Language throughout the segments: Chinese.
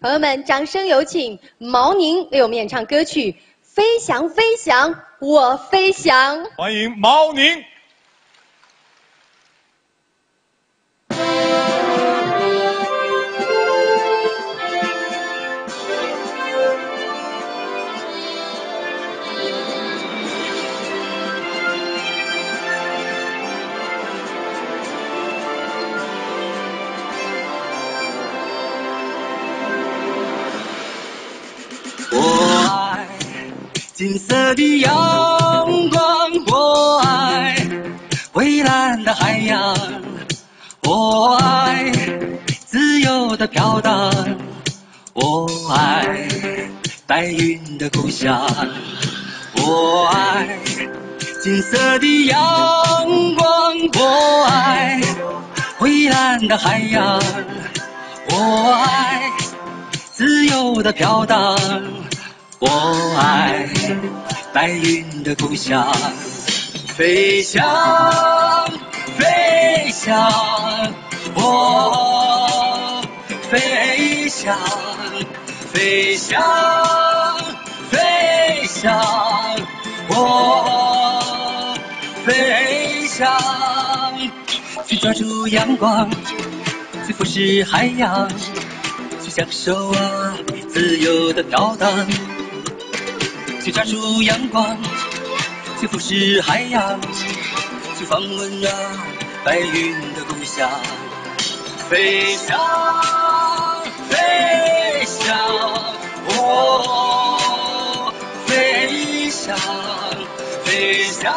朋友们，掌声有请毛宁为我们演唱歌曲《飞翔飞翔我飞翔》。欢迎毛宁。金色的阳光，我爱蔚蓝的海洋，我爱自由的飘荡，我爱白云的故乡，我爱金色的阳光，我爱蔚蓝的海洋，我爱自由的飘荡。我爱白云的故乡，飞翔，飞翔，我飞翔，飞翔，飞翔，我飞翔，去抓住阳光，去俯视海洋，去享受啊自由的飘荡。去抓住阳光，去俯视海洋，去访问啊白云的故乡。飞翔，飞翔，我飞翔，飞翔，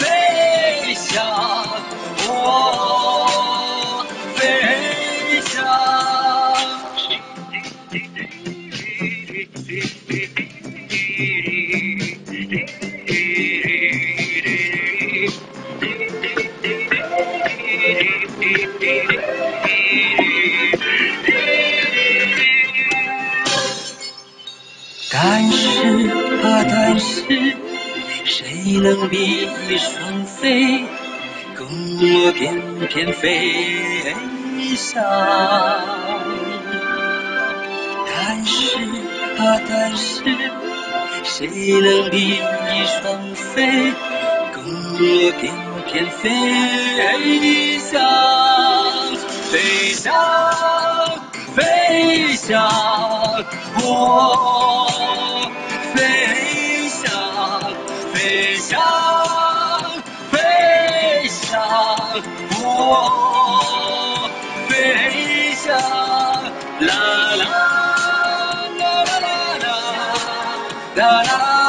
飞翔，我飞翔。但是啊，但是，谁能比翼双飞？跟我翩翩飞？翔？但是啊，但是，谁能比翼双飞？跟我翩翩飞？翔？飞？翔，飞？翔，我。飞翔，飞翔，飞翔，我飞翔，啦啦啦啦啦啦，啦啦。啦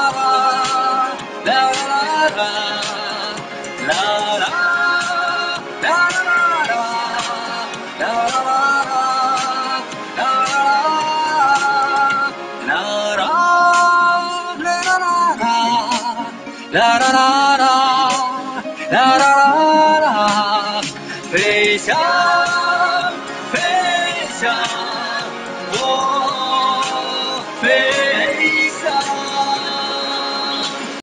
啦，啦啦啦啦啦，飞翔，飞翔，我。